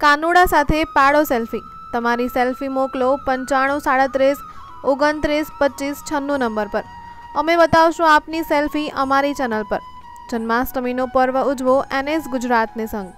કાનુડા સાથે પાડો સેલ્ફી તમારી સેલ્ફી મોકલો પંચાણું સાડત્રીસ ઓગણત્રીસ પચીસ છન્નું નંબર પર અમે બતાવશું આપની સેલ્ફી અમારી ચેનલ પર જન્માષ્ટમીનો પર્વ ઉજવો એનએસ ગુજરાતની સંગ